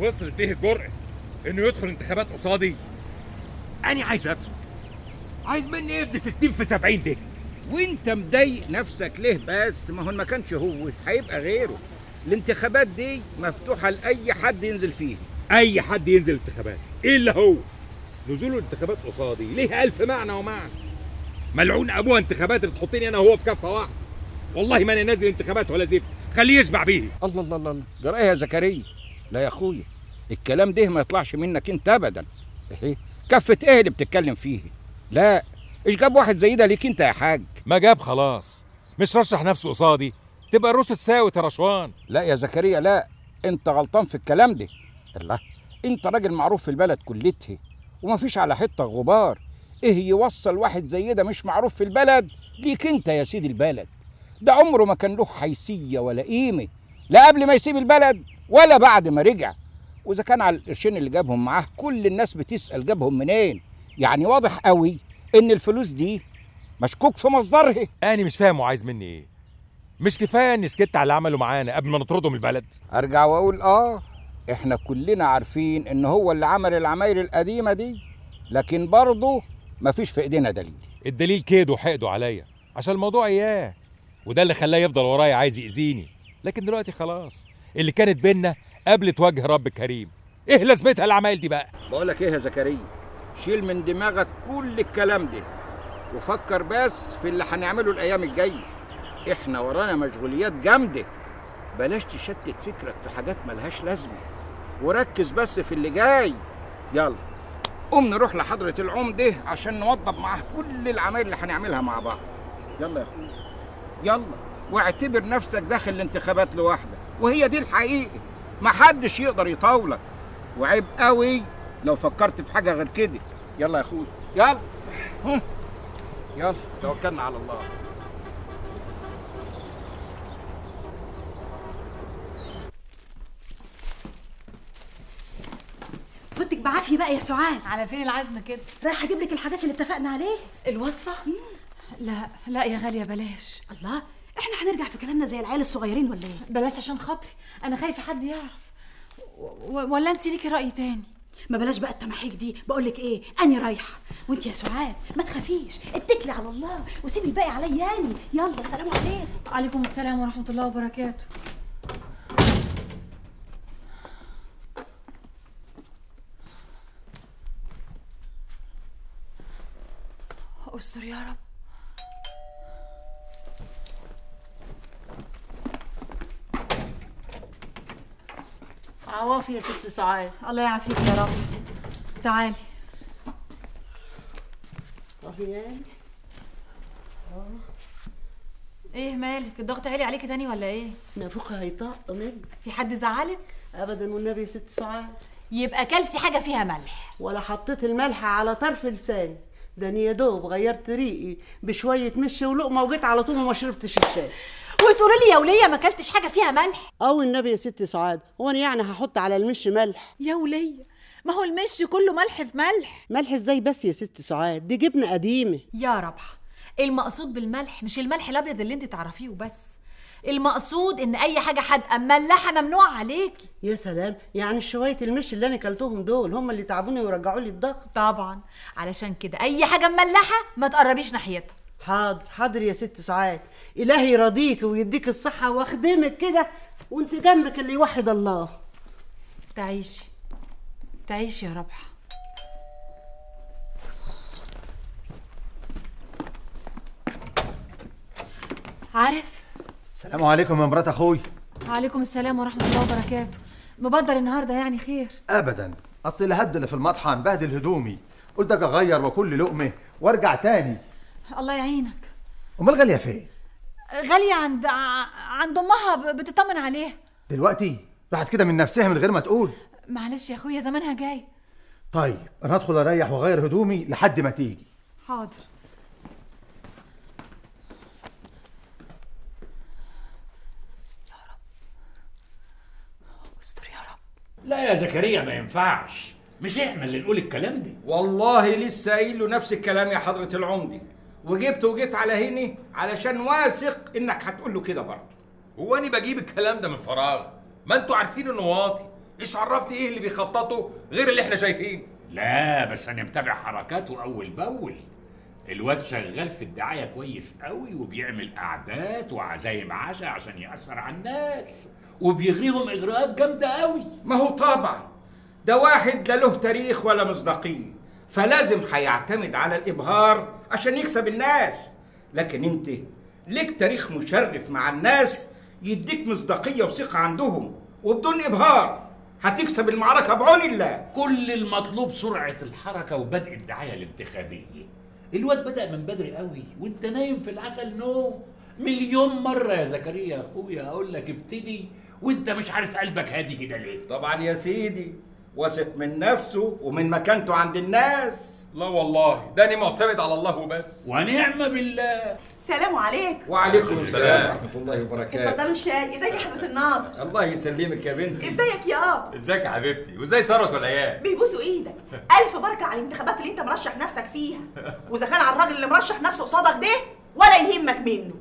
وصلت بيه الجرأة إنه يدخل انتخابات قصادي. أنا عايز أفهم. عايز مني إيه ابن 60 في 70 ده وإنت مضايق نفسك ليه بس؟ ما هو ما كانش هو هيبقى غيره. الانتخابات دي مفتوحة لأي حد ينزل فيها. أي حد ينزل انتخابات. إلا هو. نزول الانتخابات قصادي. ليه ألف معنى ومعنى. ملعون ابوها انتخابات اللي تحطني أنا وهو في كفة واحدة. والله ما أنا نازل انتخابات ولا زفت. خليه يشبع بيه. الله الله الله الله. جرى إيه يا زكريا؟ لا يا أخويا الكلام ده ما يطلعش منك أنت ابدا. إيه؟ كفة إيه اللي بتتكلم فيه؟ لا إيش جاب واحد زي ده ليك أنت يا حاج؟ ما جاب خلاص. مش رشح نفسه قصادي. تبقى الروس تساوي يا رشوان. لا يا زكريا لا. أنت غلطان في الكلام ده. الله أنت راجل معروف في البلد كلتها ومفيش على حتة غبار. إيه يوصل واحد زي ده مش معروف في البلد؟ ليك أنت يا سيدي البلد. ده عمره ما كان له حيثية ولا قيمة. لا قبل ما يسيب البلد. ولا بعد ما رجع. وإذا كان على القرشين اللي جابهم معاه كل الناس بتسأل جابهم منين؟ يعني واضح قوي إن الفلوس دي مشكوك في مصدرها. أنا مش فاهم هو عايز مني إيه. مش كفاية إني سكت على اللي عمله معانا قبل ما نطرده من البلد. أرجع وأقول آه إحنا كلنا عارفين إن هو اللي عمل العماير القديمة دي لكن برضه مفيش في إيدينا دليل. الدليل كيده وحقده عليا. عشان الموضوع إياه. وده اللي خلاه يفضل ورايا عايز يأذيني. لكن دلوقتي خلاص. اللي كانت بينا قبلت وجه رب كريم. إيه لازمتها العمايل دي بقى؟ بقول لك إيه يا زكريا شيل من دماغك كل الكلام ده وفكر بس في اللي هنعمله الأيام الجاية. إحنا ورانا مشغوليات جامدة. بلاش تشتت فكرك في حاجات ملهاش لازمة. وركز بس في اللي جاي. يلا قوم نروح لحضرة العمدة عشان نوضب معاه كل العمايل اللي هنعملها مع بعض. يلا يا أخويا. يلا واعتبر نفسك داخل الانتخابات لوحدك. وهي دي الحقيقة. محدش يقدر يطاولك. وعيب قوي لو فكرت في حاجة غير كده. يلا يا اخويا يلا. هم. يلا. توكلنا على الله. فوتك بعافية بقى يا سعاد. على فين العزم كده؟ رايحة أجيب لك الحاجات اللي اتفقنا عليه الوصفة؟ لا لا يا غالية بلاش. الله. إحنا هنرجع في كلامنا زي العيال الصغيرين ولا إيه؟ بلاش عشان خاطري. أنا خايفة حد يعرف. و- ولا انت ليكي رأي تاني؟ ما بلاش بقى التماحيك دي. بقول لك إيه؟ اني رايحة. وانت يا سعاد ما تخافيش. اتكلي على الله وسيبي الباقي عليا اني يلا سلام عليكم. عليكم السلام ورحمة الله وبركاته. أستر يا رب. عوافي يا ست سعاد الله يعافيك يا رب. تعالي. عافيان إيه مالك؟ الضغط عالي عليكي تاني ولا إيه؟ نافوخها هيطق مني في حد زعلك؟ ابدا والنبي يا ست سعاد يبقى كلتي حاجة فيها ملح. ولا حطيت الملح على طرف لساني. ده أنا يا دوب غيرت ريقي بشوية مشي ولقمة وجيت على طول وما شربتش الشاي. وتقولي لي يا ولية ما كلتش حاجة فيها ملح؟ أو النبي يا ست سعاد هو أنا يعني هحط على المش ملح. يا ولية ما هو المش كله ملح في ملح؟ ملح إزاي بس يا ست سعاد؟ دي جبنة قديمة. يا ربح المقصود بالملح مش الملح الأبيض اللي أنت تعرفيه وبس. المقصود إن أي حاجة حادقه مملحه ممنوع عليكي. يا سلام يعني شوية المش اللي أنا كلتهم دول هم اللي تعبوني ورجعوا لي الضغط؟ طبعا. علشان كده أي حاجة مملحة ما تقربيش ناحيتها. حاضر حاضر يا ست سعاد. إلهي يرضيك ويديك الصحة وأخدمك كده وأنت جنبك اللي يوحد الله. تعيشي تعيشي يا ربح عارف؟ السلام عليكم يا مرات أخوي. عليكم السلام ورحمة الله وبركاته. مبدر النهارده يعني خير. ابدا. أصل الهد اللي في المطحن بهدل هدومي. قلت أجي أغير واكل لقمة وأرجع تاني. الله يعينك. امال غاليه فين غالية عند عند أمها بتطمن عليها دلوقتي راحت كده من نفسها من غير ما تقول. معلش يا أخويا زمانها جاي. طيب أنا هدخل أريح وأغير هدومي لحد ما تيجي. حاضر. استر يا رب. لا يا زكريا ما ينفعش. مش إحنا اللي نقول الكلام ده. والله لسه قايل له نفس الكلام يا حضرة العمدة. وجبت وجيت على هنا علشان واثق إنك هتقول له كده برضه. هو أنا بجيب الكلام ده من فراغ. ما أنتوا عارفين إنه واطي. إيش عرفني إيه اللي بيخططه غير اللي إحنا شايفينه لا بس أنا متابع حركاته أول بأول. الواد شغال في الدعاية كويس قوي وبيعمل قعدات وعزايم عشاء عشان يأثر على الناس وبيغريهم إغراءات جامدة قوي ما هو طبعا. ده واحد لا له تاريخ ولا مصداقية. فلازم هيعتمد على الإبهار عشان يكسب الناس. لكن انت ليك تاريخ مشرف مع الناس يديك مصداقية وثقة عندهم وبدون إبهار. هتكسب المعركة بعون الله. كل المطلوب سرعة الحركة وبدء الدعاية الانتخابية. الواد بدأ من بدري قوي وانت نايم في العسل نوم مليون مرة يا زكريا يا أخويا أقول لك ابتدي وانت مش عارف قلبك هادي كده ليه. طبعا يا سيدي. واثق من نفسه ومن مكانته عند الناس. لا والله ده أنا معتمد على الله وبس. ونعم بالله. سلام عليكم وعليكم السلام. ورحمة الله وبركاته. اتفضلوا الشاي. ازيك يا حضرة الناصر الله يسلمك يا بنتي. ازيك يا اب؟ ازيك يا حبيبتي؟ وازاي ثروت والعيال بيبوسوا إيدك. ألف بركة على الانتخابات اللي انت مرشح نفسك فيها. وإذا كان على الراجل اللي مرشح نفسه قصادك ده ولا يهمك منه.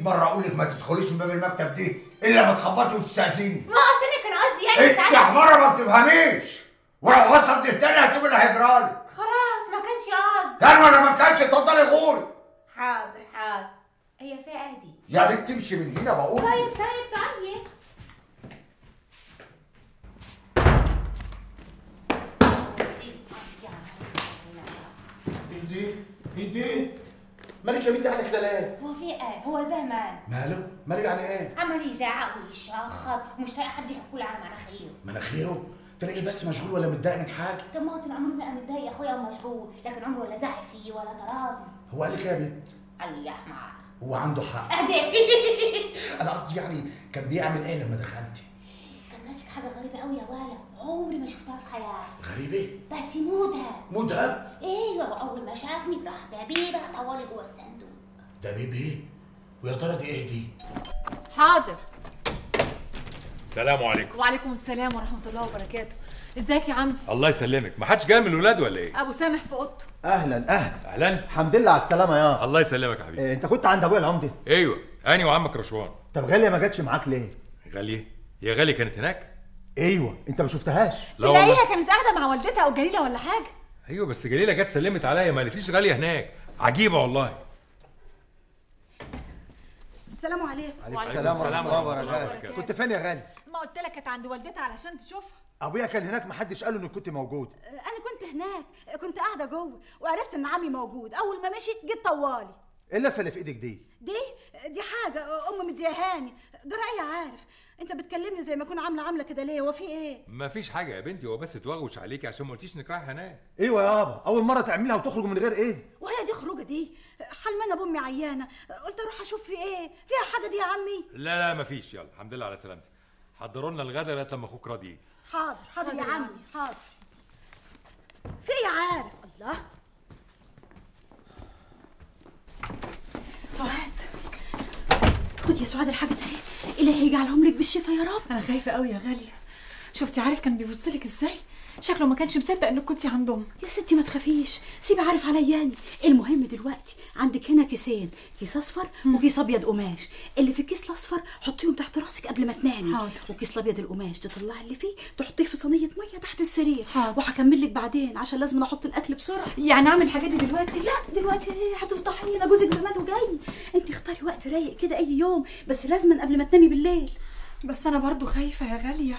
100 مره أقول لك ما تدخليش من باب المكتب دي الا ما تخبطي وتستاذيني ما اصل أنا كان قصدي يعني يا انت سعاده حماره ما بتفهميش. ولو حصل ده تاني هتشوف اللي هيجرالك. خلاص ما كانش قصدي. ثاني أنا ما كانش. اتفضلي غور حاضر حاضر. هي فيها اهدي يا بنت تمشي من هنا بقول طيب طيب طيب. اهدي اهدي مالك يا بنتي على كده ليه؟ هو في إيه هو البهمان ماله؟ مالك على إيه؟ عمال يزعق ويشخط ومش لاقي حد يحكوا له على مناخيره مناخيره؟ تلاقيه بس مشغول ولا متضايق من حاجة؟ طب ما هو طول عمره بقى متضايق يا اخويا ومشغول لكن عمره ولا زعق فيه ولا طردني هو قال لك إيه يا بنت؟ قال لي يا حمار هو عنده حق أنا قصدي يعني كان بيعمل إيه لما دخلتي؟ كان ماسك حاجة غريبة قوي يا ولا عمري ما شفتها في حياتي. غريبة؟ بس مودها. مدهب؟ أيوه وأول ما شافني راح دبيبة طوالي جوه الصندوق. ده بيبي إيه؟ ويا ترى دي إيه دي؟ حاضر. السلام عليكم. وعليكم السلام ورحمة الله وبركاته. إزيك يا عم؟ الله يسلمك. ما حدش جاي من الولاد ولا إيه؟ أبو سامح في أوضته. أهلا أهلا. أهلا. الحمد لله على السلامة يا. الله يسلمك يا حبيبي. إيه أنت كنت عند أبويا العمدة؟ أيوه. أني وعمك رشوان. طب غالية ما جاتش معاك ليه؟ غالية؟ يا غالية كانت هناك؟ أيوه انت ما شفتهاش. تلاقيها كانت قاعدة مع والدتها أو جليلة ولا حاجة. أيوه بس جليلة جت سلمت عليا ما قالتليش غالية هناك. عجيبة والله. السلام عليكم. عليكم السلام ورحمة الله وبركاته. وبركاته. كنت فين يا غالي؟ ما قلت لك كانت عند والدتها علشان تشوفها. أبويا كان هناك ما حدش قال له إنك كنت موجود. أنا كنت هناك كنت قاعدة جوه وعرفت إن عمي موجود. أول ما مشيت جيت طوالي. إيه اللفة اللي في إيدك دي؟ دي؟ دي حاجة أم مديهاني. جرأي عارف. انت بتكلمني زي ما اكون عامله عامله كده ليه؟ هو في إيه؟ ما فيش حاجة يا بنتي هو بس توغوش عليكي عشان ما قلتيش انك رايحه هناك. أيوه يابا اول مرة تعملها وتخرج من غير إذن. وهي دي خروجة دي؟ حال ما أنا بأمي عيانة قلت أروح أشوف في إيه؟ فيها حاجة دي يا عمي؟ لا لا ما فيش يلا الحمد لله على سلامتك. حضروا لنا الغدا لغاية لما أخوك راضي يجي. حاضر حاضر يا حاضر يا عمي حاضر. في يا عارف؟ الله. سعاد. خد يا سعاد الحاجة دي. إلهي يجعلهم لك بالشفا يا رب. أنا خايفة قوي يا غالية. شفتي عارف كان بيبص لك إزاي؟ شكله ما كانش مصدق إنك كنتي عندهم. يا ستي ما تخافيش سيبي عارف علياني المهم دلوقتي عندك هنا كيسين كيس أصفر وكيس أبيض قماش. اللي في الكيس الأصفر حطيهم تحت راسك قبل ما تنامي. حاضر. وكيس الأبيض القماش تطلعي اللي فيه تحطيه في صينية مية تحت السرير. حاضر. وهكمل لك بعدين عشان لازم أحط الأكل بسرعة. يعني أعمل الحاجات دي دلوقتي؟ لا دلوقتي إيه هتفضحي لنا جوزك زمان وجاي. أنت اختاري وقت رايق كده أي يوم بس لازما قبل ما تنامي بالليل. بس أنا برضو خايفة يا غالية.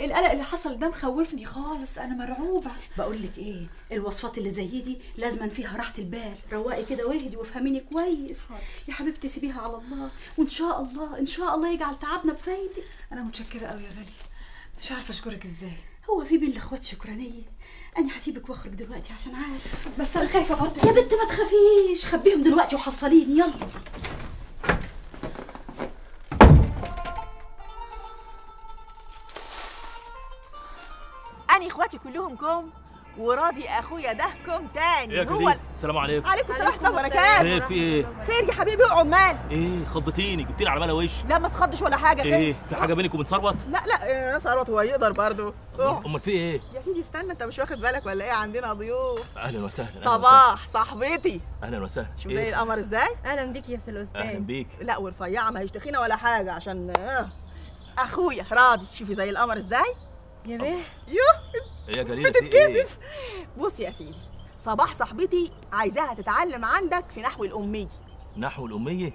القلق اللي حصل ده مخوفني خالص أنا مرعوبة. بقول لك إيه الوصفات اللي زي دي لازما فيها راحة البال. روقي كده واهدي وافهميني كويس. يا حبيبتي سيبيها على الله وإن شاء الله إن شاء الله يجعل تعبنا بفايدة. أنا متشكرة قوي يا غاليه مش عارفة أشكرك إزاي. هو في بين الاخوات شكرانيه أنا هسيبك وأخرج دلوقتي عشان عارف. بس أنا خايفة برضو يا بنت ما تخافيش خبيهم دلوقتي وحصليني. يلا. أنا إخواتي كلهم جم وراضي أخويا ده كوم تاني. يا هو السلام عليكم. عليكم السلام ورحمة الله وبركاته. خير في إيه؟ خير يا حبيبي اقعد مال إيه خضتيني جبتيني على ملا وش. لا ما تخضش ولا حاجة خير. إيه في حاجة بينك وبين ثروت؟ لا لا يا ثروت هو يقدر برضه. امال في إيه؟ يا سيدي استنى أنت مش واخد بالك ولا إيه؟ عندنا ضيوف. أهلا وسهلا صباح صاحبتي. أهلا وسهلا. شوف زي القمر إزاي؟ أهلا بيك يا الأستاذ. أهلا بيك. لا والرفيعه ما هيش تخينه ولا حاجة عشان آه. أخويا راضي. شوفي زي القمر إزاي. يا بيه. يوه إيه يا جليل في إيه؟ بتتكسف بص يا سيدي صباح صاحبتي عايزاها تتعلم عندك في نحو الأمية. نحو الأمية؟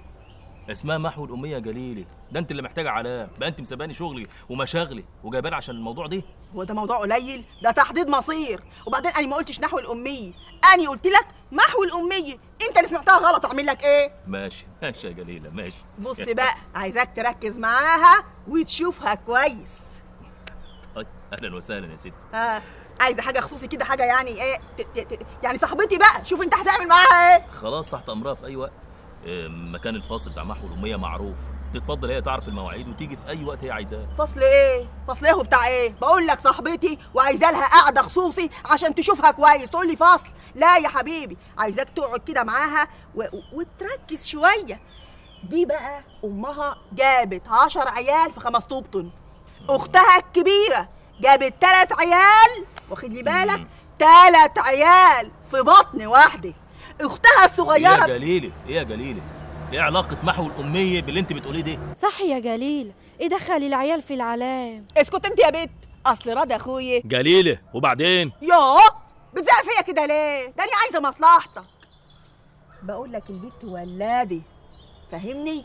اسمها محو الأمية يا جليلي. ده انت اللي محتاجة علام. بقى انت مساباني شغلي ومشاغلي وجايباني عشان الموضوع ده؟ هو ده موضوع قليل؟ ده تحديد مصير. وبعدين أنا ما قلتش نحو الأمية. أنا قلت لك محو الأمية. أنت اللي سمعتها غلط أعمل لك إيه؟ ماشي ماشي يا جليلة ماشي. بص بقى عايزاك تركز معاها وتشوفها كويس. أهلا وسهلا يا ستي آه. عايزة حاجة خصوصي كده حاجة يعني إيه ت- ت- ت- يعني صاحبتي بقى شوف أنت هتعمل معاها إيه. خلاص تحت أمرها في أي وقت. إيه، مكان الفاصل بتاع محو الاميه معروف. تتفضل هي تعرف المواعيد وتيجي في أي وقت هي عايزاه فصل إيه؟ فصل إيه وبتاع إيه؟ بقول لك صاحبتي وعايزة لها قعده خصوصي عشان تشوفها كويس. تقول لي فصل. لا يا حبيبي عايزاك تقعد كده معاها و... و- وتركز شوية. دي بقى أمها جابت عشر عيال في خمس طوبطن أختها الكبيرة جابت تلات عيال واخد لي بالك؟ تلات عيال في بطن واحدة. أختها إيه يا الصغيره جليلي؟ إيه يا جليلي؟ إيه علاقة محو الأمية باللي أنت بتقوليه ده صح يا جليل. إيه دخل العيال في العلام؟ اسكت أنت يا بنت أصل راضي أخويا. جليله وبعدين؟ يوه بتزعق فيا كده ليه؟ ده أنا عايزة مصلحتك. بقول لك البنت ولادي فاهمني؟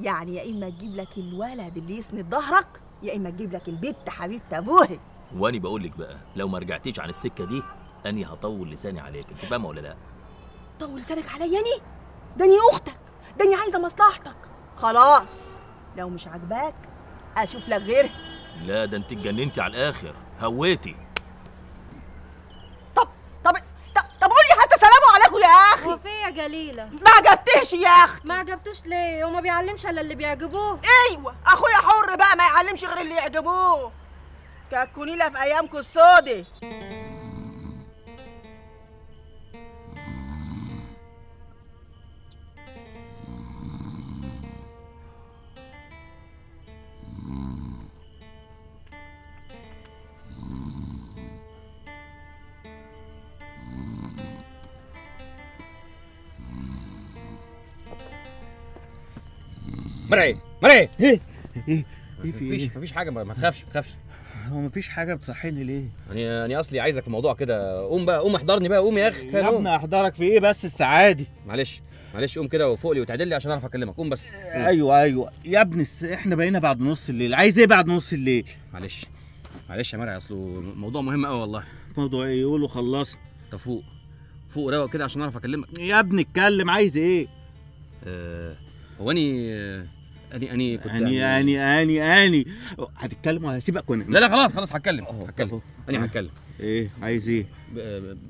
يعني يا إما تجيب لك الولد اللي يسند ظهرك يا إما تجيب لك البت حبيبة ابوها. وأني بقول لك بقى لو ما رجعتيش عن السكة دي أني هطول لساني عليك أنت فاهمة ولا لا طول لسانك عليا أني؟ ده اني أختك، ده اني عايزة مصلحتك. خلاص لو مش عاجباك أشوف لك غيرها. لا ده أنت اتجننتي على الآخر هويتي طب طب طب قول لي عليكم يا أخي. هو في إيه يا جليلة. ما عجبتش يا أختي. ما عجبتوش ليه؟ هو ما بيعلمش إلا اللي بيعجبوه. أيوه. أخويا حر بقى ما يعلمش غير اللي يعجبوه. كاكونيلا في ايامكم السودة مرعي مرعي. إيه. إيه إيه في مفيش إيه؟ مفيش حاجة ما تخافش ما تخافش. هو مفيش حاجة بتصحيني ليه؟ يعني أنا أصلي عايزك في موضوع كده. قوم بقى قوم احضرني بقى قوم يا أخي يا. ابني أحضرك في إيه بس؟ السعادي معلش معلش قوم كده وفوق لي وتعدل لي عشان أعرف أكلمك. قوم بس. قوم. أيوه أيوه. يا ابني إحنا بقينا بعد نص الليل. عايز إيه بعد نص الليل؟ معلش معلش يا مرعي أصله موضوع مهم قوي والله. موضوع إيه؟ يقولوا خلص طب فوق فوق روق كده عشان أعرف أكلمك. يا ابني اتكلم عايز إيه؟ آه هو اني اني أني كنت أني يعني- أني أني أني. هتتكلم وهسيبك وأنا لا لا خلاص خلاص هتكلم هتكلم. أنا هتكلم. إيه عايز إيه؟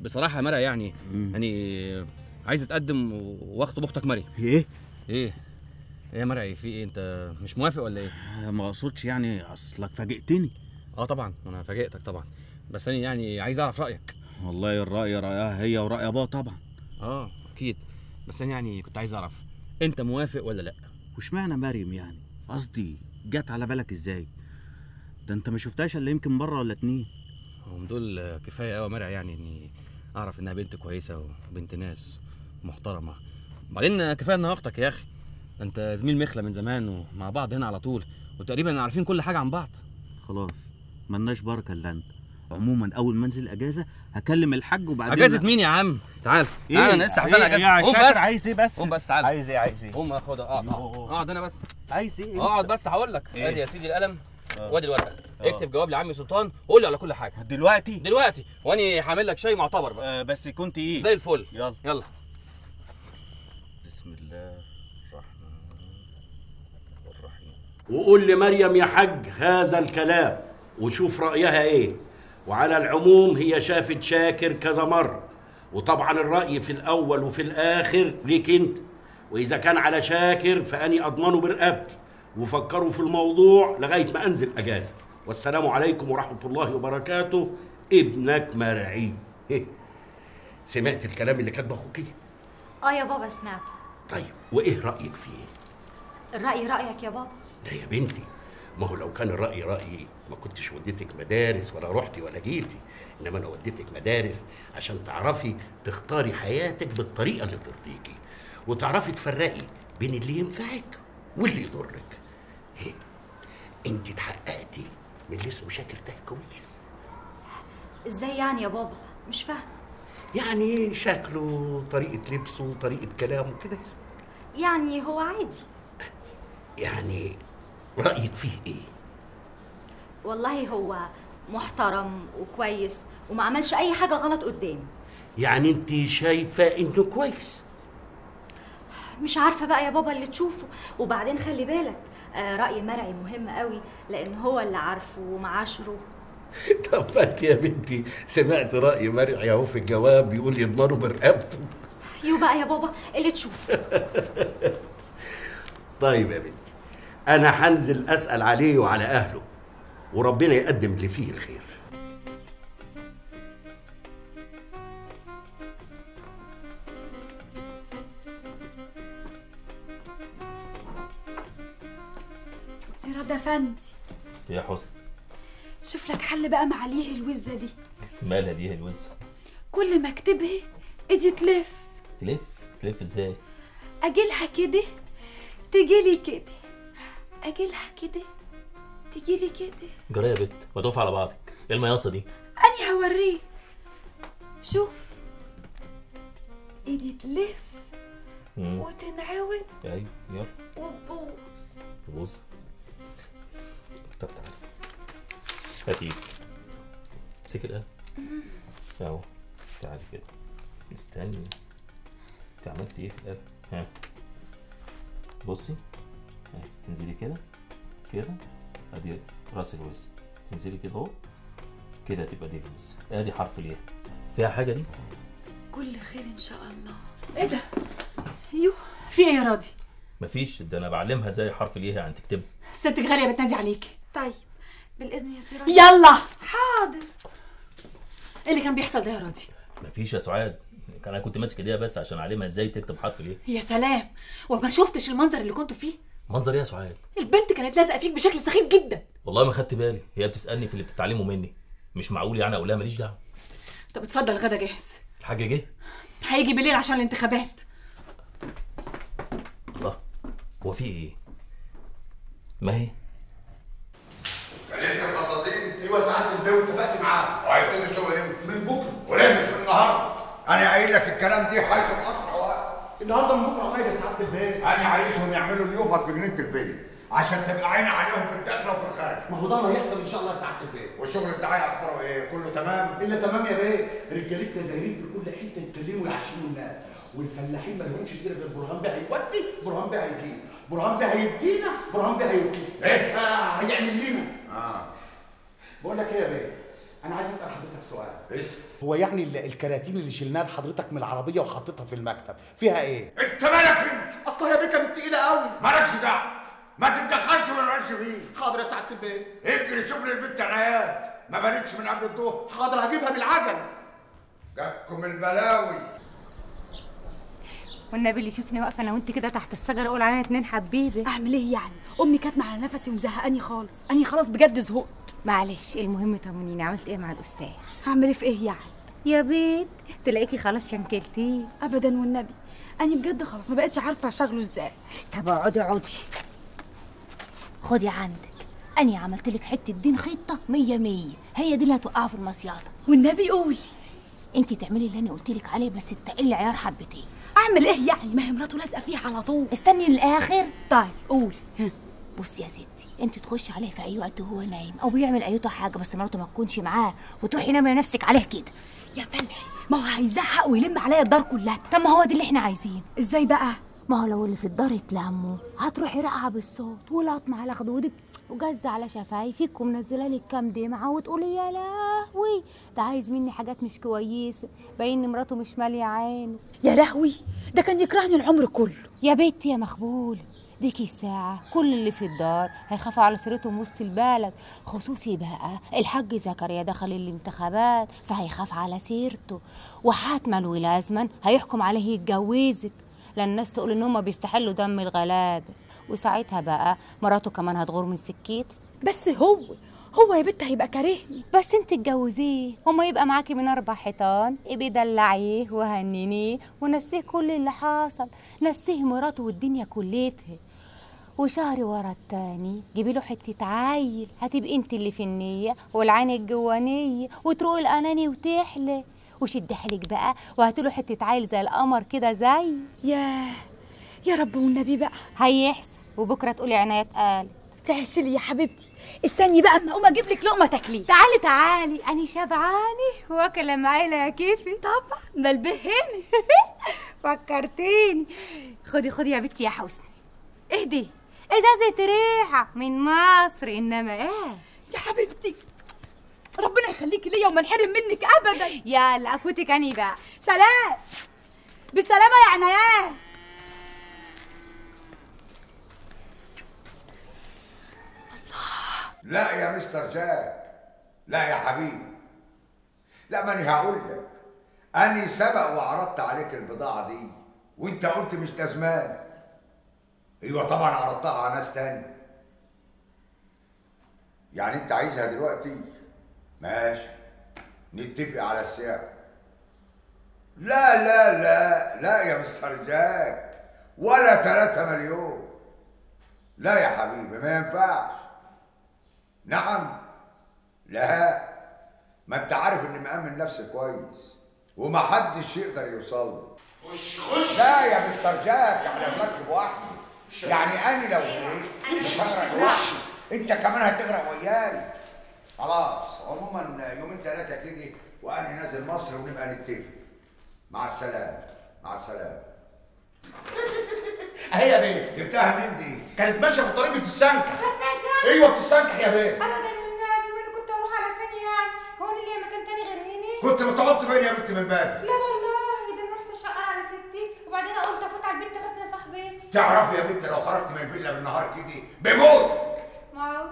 بصراحة مرعي يعني يعني عايز اتقدم واخطب أختك مريم إيه؟ إيه؟ إيه يا مرعي في إيه؟ أنت مش موافق ولا إيه؟ ما أقصدش يعني أصلك فاجئتني. آه طبعا أنا فاجئتك طبعا. بس أنا يعني عايز أعرف رأيك. والله الرأي رأيها هي ورأي أبوها طبعا. آه أكيد. بس أنا يعني كنت عايز أعرف أنت موافق ولا لأ؟ واشمعنى مريم يعني؟ قصدي جت على بالك إزاي؟ ده أنت ما شفتهاش إلا يمكن مرة ولا اتنين. هم دول كفاية قوي مرعي يعني إني أعرف إنها بنت كويسة وبنت ناس محترمة. بعدين كفاية إنها أختك يا أخي. أنت زميل مخلة من زمان ومع بعض هنا على طول وتقريبا عارفين كل حاجة عن بعض. خلاص ملناش بركة إلا أنت. عموما أول ما أنزل اجازه هكلم الحاج وبعدين أجازة مين يا عم؟ تعال. إيه؟ تعال أنا لسه حسن إيه؟ أجازة. يا قوم بس. عايز إيه بس؟ قوم بس تعال. عايز إيه عايز إيه؟ قوم خد اقعد اقعد أنا بس. عايز إيه؟ اقعد بس هقول لك. إيه؟ ادي يا سيدي القلم آه. وادي الورقة. آه. اكتب جواب لعمي سلطان وقول لي على كل حاجة. دلوقتي؟ دلوقتي. وأني هعمل لك شاي معتبر بقى. آه بس يكون تقيل زي الفل. يلا. يلا. بسم الله الرحمن الرحيم. وقول لمريم يا حج هذا الكلام وشوف رأيها إيه. وعلى العموم هي شافت شاكر كذا مرة وطبعا الرأي في الأول وفي الآخر ليك أنت. وإذا كان على شاكر فأني أضمنه برقبتي. وفكروا في الموضوع لغاية ما أنزل أجازة. والسلام عليكم ورحمة الله وبركاته. ابنك مرعي. سمعت الكلام اللي كاتبه اخوكي آه يا بابا سمعته. طيب وإيه رأيك فيه؟ الرأي رأيك يا بابا؟ لا يا بنتي. ما هو لو كان الرأي رأيي ما كنتش وديتك مدارس ولا رحتي ولا جيتي إنما أنا وديتك مدارس عشان تعرفي تختاري حياتك بالطريقة اللي ترضيكي وتعرفي تفرقي بين اللي ينفعك واللي يضرك. إيه؟ أنت اتحققتي من اللي اسمه شاكر ده كويس. إزاي يعني يا بابا؟ مش فاهم يعني شكله طريقة لبسه طريقة كلامه كده. يعني هو عادي. يعني رأيك فيه إيه؟ والله هو محترم وكويس وما عملش أي حاجة غلط قدامي يعني أنت شايفة إنه كويس؟ مش عارفة بقى يا بابا اللي تشوفه. وبعدين خلي بالك آه رأي مرعي مهم قوي لأن هو اللي عارفه ومعاشره. طب أنت يا بنتي سمعت رأي مرعي أهو في الجواب بيقول يضمنوا برقبته يو بقى يا بابا اللي تشوفه. طيب يا بنتي أنا هنزل أسأل عليه وعلى أهله. وربنا يقدم اللي فيه الخير. رد فندي. يا حسن. شوف لك حل بقى مع ليه الوزة دي. مالها دي الوز كل ما اكتبها ايدي تلف. تلف؟ تلف إزاي؟ أجيلها كده تجيلي كده. أجيلها كده. تجيلي كده. جرى يا بت ما تقف على بعضك. إيه المياصة دي؟ اني هوريك. شوف. إيدي تلف. وتنعوج. أيوه يلا. وتبوظ. تبوظ. طب تعالى هاتي. امسكي القلم أهو. تعالي كده. استني أنت عملتي إيه في القلم ها. بصي. أهي تنزلي كده. كده. ادي راس الوز تنزلي كده اهو. كده تبقى دي الوز ادي حرف الياء؟ فيها حاجة دي؟ كل خير إن شاء الله. إيه ده؟ يو في إيه يا راضي؟ مفيش. ده أنا بعلمها إزاي حرف الياء يعني تكتبه ستك غالية بتنادي عليكي طيب بالإذن يا سيرة. يلا. حاضر. إيه اللي كان بيحصل ده يا راضي؟ مفيش يا سعاد. كان أنا كنت ماسك إيديها بس عشان أعلمها إزاي تكتب حرف الياء. يا سلام. وما شفتش المنظر اللي كنتوا فيه؟ منظر إيه يا سعاد؟ البنت كانت لازقة فيك بشكل سخيف جدا. والله ما خدت بالي هي بتسألني في اللي بتتعلمه مني. مش معقول يعني أقول لها ماليش دعوة. طب اتفضل الغدا جاهز. الحاج جه؟ هيجي بالليل عشان الانتخابات. الله. هو في إيه؟ ما هي؟ كلمت الخطاطين أيوه ساعات البيع واتفقت معاه وهيبتدي الشغل إمتى؟ من بكرة. وليه مش من النهارده؟ أنا قايل لك الكلام دي وقت النهارده من بكره عليا ساعات البيع أنا عايزهم يعملوا اليوفط في جنينة الفيل عشان تبقى عيني عليهم في الداخل وفي الخارج. ما هو ده اللي هيحصل إن شاء الله ساعات البيع والشغل الدعايه أخباره إيه؟ كله تمام؟ إلا تمام يا بيه رجالتنا دايرين في كل حتة يتكلموا ويعشموا الناس. والفلاحين ما لهمش سيره غير برهان بيه هيودي برهان بيه هيجيب برهان بيه هيدينا برهان بيه هيوكسنا. إيه؟ آه هيعمل لنا آه. بقول لك إيه يا بيه أنا عايز أسأل حضرتك سؤال. اسم هو يعني ال- الكراتين اللي شلناها لحضرتك من العربية وحطيتها في المكتب فيها إيه؟ أنت مالك أنت؟ أصلها يا بيه كانت تقيلة قوي. مالكش دعوة. ما تتدخلش ولا مالكش فيه حاضر يا سعادة البيه. اجري شوف لي البنت عنايات ما بانتش من قبل الظهر حاضر هجيبها بالعجل. جابكم البلاوي. والنبي اللي يشوفني واقفة أنا وأنت كده تحت الشجره أقول علينا اتنين حبيبي. أعمل إيه يعني؟ أمي كاتمه على نفسي ومزهقاني خالص. اني خلاص بجد زهقت. معلش المهم طمنيني عملت إيه مع الأستاذ؟ هعمل إيه في إيه يعني؟ يا بيت تلاقيكي خلاص شنكلتيه. ابدا والنبي. اني بجد خلاص ما بقتش عارفة اشغله إزاي. طب اقعدي اقعدي. خدي عندك. اني عملت لك حتة دين خطه مية مية. هي دي اللي هتوقعه في المصيادة. والنبي قولي. انت تعملي اللي أنا قلت لك عليه بس تقلي عيار حبتين. أعمل إيه يعني؟ ما هي مراته لازقة فيه على طول. استني للآخر. طيب قولي بصي يا ستي أنت تخشي عليه في أي وقت وهو نايم أو بيعمل أي حاجة بس مراته ما تكونش معاه وتروحي نامي نفسك عليه كده. يا فلحي ما هو هيزعق ويلم عليا الدار كلها. طب ما هو دي اللي إحنا عايزينه. إزاي بقى؟ ما هو لو اللي في الدار اتلموا هتروحي راقعة بالصوت ولطمه على خدودك وجزة على شفايفك ومنزله لك كام دمعة وتقولي يا لهوي ده عايز مني حاجات مش كويسة. باين ان مراته مش مالية عينه. يا لهوي ده كان يكرهني العمر كله. يا بنتي يا مخبول ديكي الساعة كل اللي في الدار هيخافوا على سيرتهم وسط البلد. خصوصي بقى الحاج زكريا دخل الانتخابات فهيخاف على سيرته. وحتما ولازما هيحكم عليه يتجوزك. لأن الناس تقول إن هما بيستحلوا دم الغلابة وساعتها بقى مراته كمان هتغور من سكيت بس هو هو يا بنت هيبقى كارهني. بس انت اتجوزيه. وما يبقى معاكي من أربع حيطان. ابقي دلعيه وهننيه ونسيه كل اللي حصل. نسيه مراته والدنيا كلتها وشهر ورا التاني جيبي له حتة عيل. هتبقي انت اللي في النية والعين الجوانية وتروق الأناني وتحلى وشد حيلك بقى؟ وهاتله حتة عيل زي القمر كده زي؟ ياه يا رب والنبي بقى. هيحسن وبكرة تقولي عناية قال تعيش لي يا حبيبتي. استني بقى أما أقوم أجيب لك لقمة تاكلي تعالي تعالي. اني شبعاني. واكلة معايا يا كيفي. طبعا. ده البهاني فكرتيني. خدي خدي يا بنتي يا حسني. اهدي. إزازة ريحة من مصر إنما إيه؟ يا حبيبتي. ربنا يخليكي ليا وما نحرم منك ابدا. يلا افوتك أني بقى. سلام. بالسلامة يا عنايات لا يا مستر جاك. لا يا حبيبي. لا ماني هقول لك. أني سبق وعرضت عليك البضاعة دي وأنت قلت مش لازمان. أيوه طبعا عرضتها على ناس تاني. يعني أنت عايزها دلوقتي؟ ماشي. نتفق على السعر. لا لا لا لا يا مستر جاك. ولا 3 مليون. لا يا حبيبي ما ينفعش. نعم. لا. ما انت عارف إني مأمن نفسي كويس. ومحدش يقدر يوصل لي لا يا مستر جاك أنا مركب وحدي يعني أنا لو غرقت مش هغرق لوحدي أنت كمان هتغرق وياي. خلاص عموما يومين ثلاثة كده وأنا نازل مصر ونبقى نتفق. مع السلامة مع السلامة. اهي يا بيه. جبتها منين دي؟ كانت ماشية في طريق بتتسنكح بتتسنكح؟ أيوه بتتسنكح يا بيه. أبدا والنبي وأنا كنت أروح على فين يعني هو أنا ليا مكان تاني غير هنا؟ كنت متوقف فين يا بنت من بدري؟ لا والله ده أنا رحت اشقر على ستي وبعدين قلت أفوت على البنت حسنى صاحبتي. تعرفي يا بنت لو خرجت من الفيلا بالنهار كده بموت موت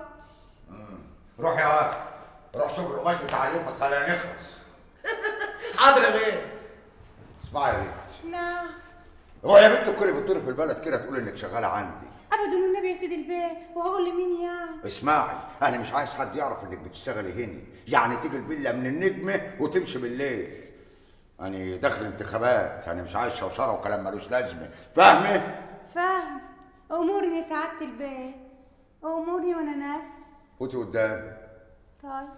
روح يا واد. روح شوف القماش وتعالي وفت خلينا نخلص. حاضر يا بيه اسمعي يا بنت. نعم روح يا بنت الكل بتطير في البلد كده تقول إنك شغالة عندي. ابدا والنبي يا سيدي البيه وهقول لمين يعني؟ اسمعي أنا مش عايز حد يعرف إنك بتشتغلي هنا. يعني تيجي الفيلا من النجمه وتمشي بالليل. أنا داخل انتخابات أنا مش عايز شوشرة وكلام ملوش لازمة. فاهمة؟ فاهم. أمورني يا سعادة البيه أمورني وأنا نفس فوتي قدام طيب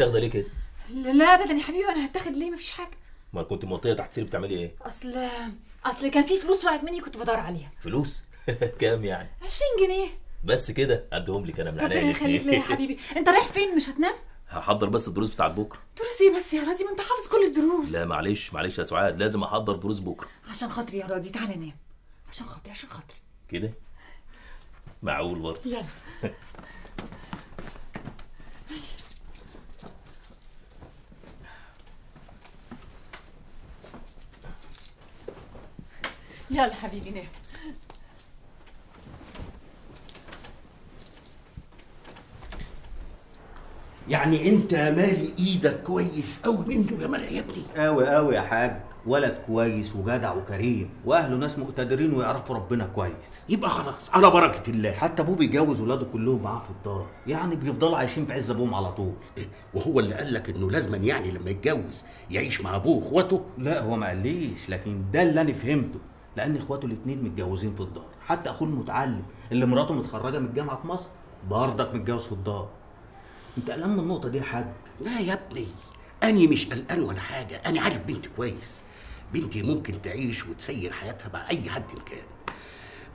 متاخده ليه كده؟ لا لا ابدا يا حبيبي أنا هتاخد ليه؟ مفيش حاجة. ما كنت موطيه تحت سرير بتعملي إيه؟ أصل أصل كان في فلوس وقعت مني كنت بدور عليها. فلوس؟ كام يعني؟ 20 جنيه. بس كده؟ أديهم لك أنا من ربنا عينيا. يخليك ليا يا حبيبي. أنت رايح فين؟ مش هتنام؟ هحضر بس الدروس بتاعت بكرة. دروس إيه بس يا راضي؟ ما أنت حافظ كل الدروس. لا معلش معلش يا سعاد لازم أحضر دروس بكرة. عشان خاطري يا راضي تعالى نام. عشان خاطري عشان خاطري. كده؟ معقول برضه. يلا. يلا حبيبي نام. يعني انت مالي إيدك كويس قوي؟ منه يا مرعي يا ابني. قوي قوي يا حاج. ولد كويس وجدع وكريم وأهله ناس مقتدرين ويعرفوا ربنا كويس. يبقى خلاص على بركة الله. حتى أبوه بيجوز ولاده كلهم معاه في الدار. يعني بيفضلوا عايشين في عز أبوهم على طول. وهو اللي قال لك إنه لازما يعني لما يتجوز يعيش مع أبوه وإخواته؟ لا هو ما قاليش لكن ده اللي أنا فهمته. لأن اخواته الاثنين متجوزين في الدار. حتى اخوه المتعلم اللي مراته متخرجة من الجامعة في مصر برضك متجوز في الدار. انت قلقان من النقطة دي يا حاج؟ لا يا ابني أنا مش قلقان ولا حاجة. أنا عارف بنتي كويس. بنتي ممكن تعيش وتسير حياتها مع أي حد كان.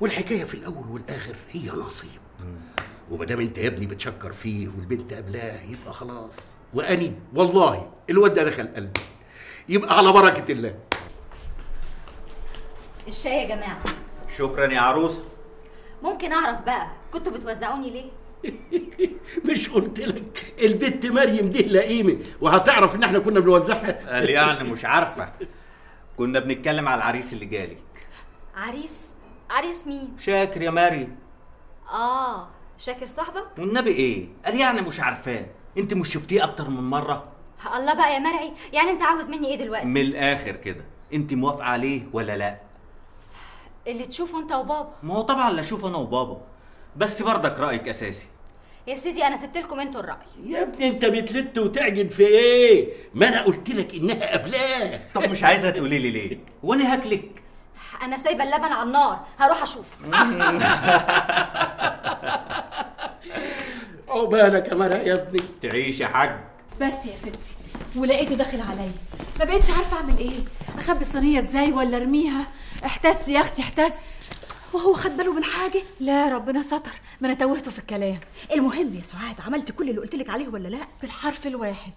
والحكاية في الأول والآخر هي نصيب. وما دام أنت يا ابني بتشكر فيه والبنت قبلاه يبقى خلاص. وأني والله الواد ده دخل قلبي. يبقى على بركة الله. الشاي يا جماعة. شكرا يا عروسه ممكن أعرف بقى كنتوا بتوزعوني ليه؟ مش قلت لك البت مريم دي لئيمة وهتعرف إن إحنا كنا بنوزعها. قال يعني مش عارفة. كنا بنتكلم على العريس اللي جالي. عريس؟ عريس مين؟ شاكر يا مريم آه شاكر صاحبك؟ والنبي إيه؟ قال يعني مش عارفاه. أنت مش شفتيه أكتر من مرة؟ الله بقى يا مرعي. يعني أنت عاوز مني إيه دلوقتي؟ من الآخر كده. أنت موافقة عليه ولا لا؟ اللي تشوفه انت وبابا. ما هو طبعا لا أشوف أنا وبابا. بس برضك رأيك أساسي. يا سيدي أنا سبت لكم أنتوا الرأي. يا ابني أنت بتلت وتعجن في إيه؟ ما أنا قلت لك إنها قبلاه. طب مش عايزه تقولي لي ليه؟ وأنا هاكلك. أنا سايبة اللبن على النار. هروح أشوف. عقبالك يا مرة يا ابني. تعيش يا حاج. بس يا ستي ولقيته داخل عليا. ما بقتش عارفة أعمل إيه؟ أخبي الصينية إزاي ولا أرميها؟ احتست يا أختي احتست. وهو خد باله من حاجة؟ لا ربنا ستر. ما أنا توهته في الكلام. المهم يا سعاد عملت كل اللي قلت لك عليه ولا لا؟ بالحرف الواحد.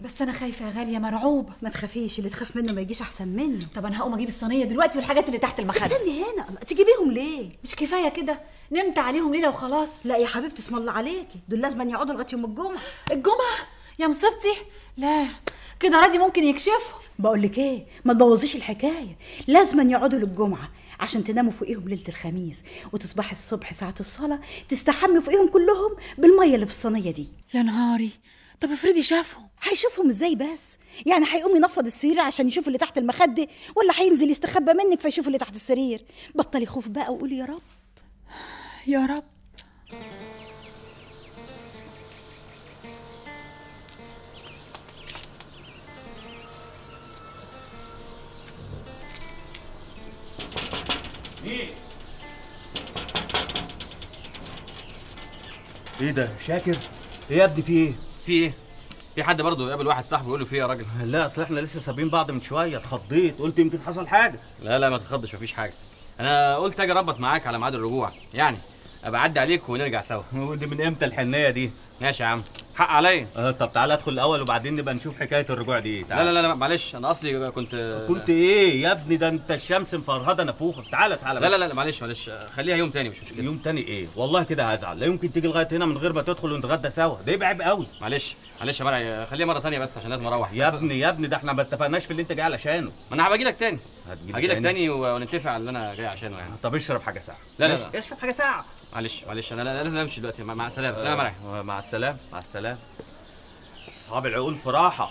بس أنا خايفة يا غالية مرعوبة. ما تخافيش اللي تخاف منه ما يجيش أحسن منه. طب أنا هقوم أجيب الصينية دلوقتي والحاجات اللي تحت المخدة. استني هنا. تجيبيهم ليه؟ مش كفاية كده. نمت عليهم ليلة وخلاص. لا يا حبيبتي اسم الله عليكي. دول لازم يقعدوا لغاية يوم الجمعة. الجمعة؟ يا مصيبتي؟ لا. كده راضي ممكن يكشفوا بقول لك إيه ما تبوظيش الحكاية. لازم يقعدوا للجمعة عشان تناموا فوقيهم ليلة الخميس وتصبحي الصبح ساعة الصلاة تستحمي فوقيهم كلهم بالمية اللي في الصينية دي. يا نهاري! طب افرضي شافهم. هيشوفهم إزاي بس؟ يعني هيقوم ينفض السرير عشان يشوف اللي تحت المخدة ولا هينزل يستخبى منك فيشوف اللي تحت السرير؟ بطلي خوف بقى وقولي يا رب. يا رب. إيه ده؟ شاكر؟ إيه يا ابني في إيه؟ في إيه؟ في حد برضه يقابل واحد صاحبه يقول له في إيه يا راجل؟ لا اصل إحنا لسه سابين بعض من شوية اتخضيت قلت يمكن حصل حاجة. لا لا ما تتخضش مفيش حاجة. أنا قلت أجي أربط معاك على ميعاد الرجوع. يعني أبقى أعدي عليك ونرجع سوا. ودي من إمتى الحنية دي؟ ماشي يا عم. حق عليا. آه طب تعالى ادخل الأول وبعدين نبقى نشوف حكاية الرجوع دي. إيه لا تعالى. لا لا معلش. أنا اصلي كنت كنت إيه؟ يا ابني ده أنت الشمس مفرهدة نافوخك تعالى تعالى لا بس. لا لا معلش معلش. خليها يوم تاني مش مشكلة. يوم تاني إيه؟ والله كده هزعل. لا يمكن تيجي لغاية هنا من غير ما تدخل ونتغدى سوا. ده يبقى عيب قوي. معلش معلش يا مرعي. خليها مرة تانية بس عشان لازم أروح. يا ابني يا ابني ده إحنا ما اتفقناش في اللي أنت جاي علشانه. ما أنا هبقى أجي لك تاني. هاجي لك تاني؟ ونتفق على اللي أنا جاي عشانه يعني. طب اشرب حاجة ساعه لا لا لا. اشرب حاجة ساعه معلش معلش. أنا لا- لازم أمشي دلوقتي. مع السلامة. سلام يا مرعي. آه، مع السلامة مع السلامة. أصحاب العقول في راحه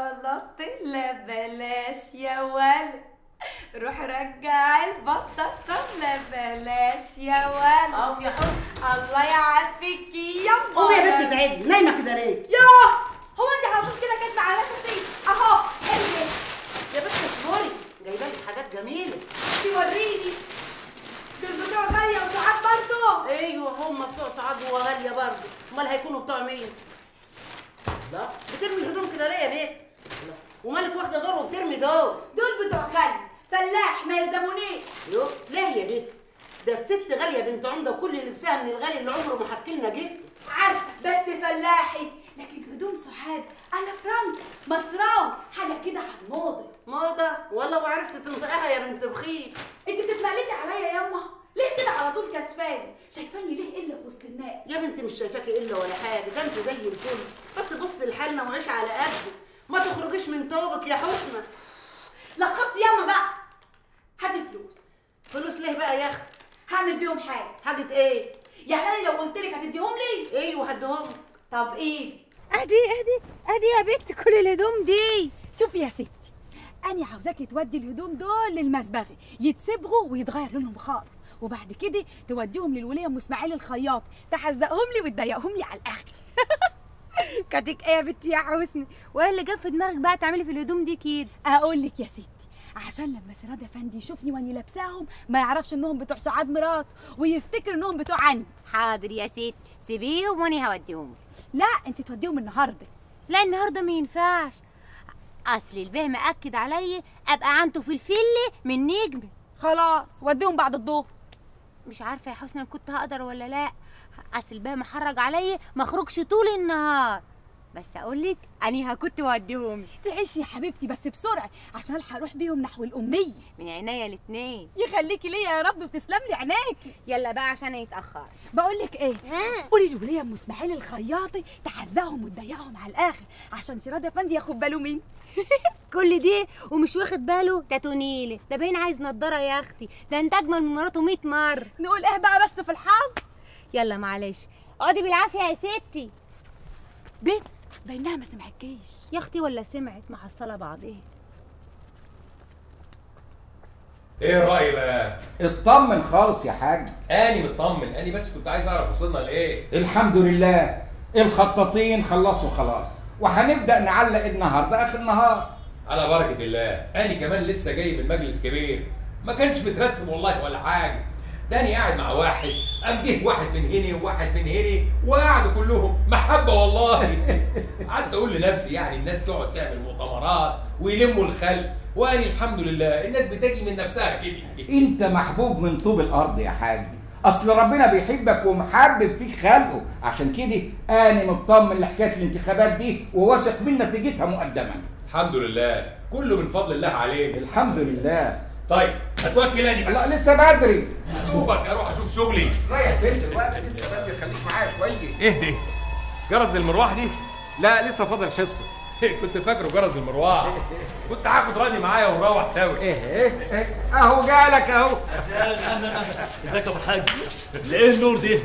شوكولاتة لا بلاش يا ولد روح رجع البطاطا لا بلاش يا ولد اقف يا حسن الله يعافيك يا قومي يا. بنتي تعبي نايمه كده ليه؟ ياه هو انت على طول كده كاتبه على نفسي اهو. البس يا بنتي اصبري جايبة لك حاجات جميلة. توريني دول بتوع غالية وساعات برضه أيوه هم بتوع سعاد وغالية برضه امال هيكونوا بتوع مين؟ لا بترمي الهدوم كده ليه يا بنت؟ لا. ومالك واخده دور وبترمي دور دول بتوع غالية فلاح ما يلزمونيش. يو ليه يا بنت؟ ده الست غالية بنت عمدة وكل لبسها من الغالي اللي عمره ما حكي لنا جد عارفة بس فلاحي. لكن هدوم سعاد على فرنك مصراوي حاجة كده على الموضة موضة؟ والله وعرفت تنطقها يا بنت بخيت انت بتتملكي عليا ياما؟ ليه كده على طول كسفاني شايفاني ليه إلا في وسط الناس؟ يا بنتي مش شايفاكي إلا ولا حاجة. ده أنت زي الفل. بس بصي لحالنا وعيش على قده. ما تخرجيش من توبك يا حسنى. لخص ياما بقى. هاتي فلوس. فلوس ليه بقى يا أخي؟ هعمل بيهم حاجة. حاجة إيه؟ يعني أنا لو قلت لك هتديهم لي؟ أيوه هديهم طب إيه؟ أدي أدي أدي يا بنت كل الهدوم دي. شوفي يا ستي. أنا عاوزاكي تودي الهدوم دول للمسبغي يتصبغوا ويتغير لونهم خالص. وبعد كده توديهم للوليه أم إسماعيل الخياط. تحزقهم لي وتضيقهم لي على الآخر. كاتك إيه يا بنتي يا حسني؟ وايه اللي جاب في دماغك بقى تعملي في الهدوم دي كده أقول لك يا ستي عشان لما سراد افندي يشوفني وأني لابساهم ما يعرفش إنهم بتوع سعاد مرات ويفتكر إنهم بتوع عني. حاضر يا ستي سيبيهم وأنا هوديهم لا أنت توديهم النهارده. لا النهارده ما ينفعش. أصل البيه مأكد عليا أبقى عنده في الفله من نجم. خلاص وديهم بعد الظهر مش عارفة يا حسنى كنت هقدر ولا لا. أصل البيه محرج عليا ما أخرجش طول النهار. بس أقول لك أنا كنت اوديهم تعيشي يا حبيبتي بس بسرعة عشان هروح بيهم نحو الأمية. من عينيا الاتنين. يخليكي ليا يا رب وتسلم لي عينيكي. يلا بقى عشان يتأخر. بقول لك إيه؟ قولي لولية أم إسماعيل الخياطي تحزقهم وتضيقهم على الآخر. عشان سراد افندي ياخد باله مين؟ كل دي ومش واخد باله؟ ده تونيلي ده باين عايز نضارة يا أختي. ده أنت أجمل من مراته 100 مرة. نقول إيه بقى بس في الحظ؟ يلا معلش. اقعدي بالعافية يا ستي. بنت بينها ما سمعتكيش. يا أختي ولا سمعت محصلة بعضيها. إيه رأيي بقى؟ اطمن خالص يا حاج. اني مطمن اني بس كنت عايز اعرف وصلنا لإيه؟ الحمد لله. الخطاطين خلصوا خلاص. وهنبدأ نعلق النهارده آخر النهار على بركة الله. اني كمان لسه جاي من مجلس كبير. ما كانش مترتب والله ولا حاجة. داني قاعد مع واحد قام جه واحد من هنا وواحد من هنا وقعدوا كلهم محبة والله. قعدت أقول لنفسي يعني الناس تقعد تعمل مؤتمرات ويلموا الخلق واني الحمد لله الناس بتجي من نفسها كده. أنت محبوب من طوب الأرض يا حاج. أصل ربنا بيحبك ومحبب فيك خلقه. عشان كده أنا مطمن لحكاية الانتخابات دي وواثق من نتيجتها مقدما. الحمد لله. كله من فضل الله علينا. الحمد لله. طيب هتوكل بقى لا لسه بدري. دوبك أروح أشوف شغلي. رايح فين دلوقتي؟ لسه بدري خليك معايا شوية. إيه دي جرس المروح دي؟ لا لسه فاضل حصة. كنت فاكره جرس المروح كنت هاخد راني معايا ونروح سوا إيه إيه إيه. أهو جالك أهو. إزيك يا أبو الحاج ده إيه النور ده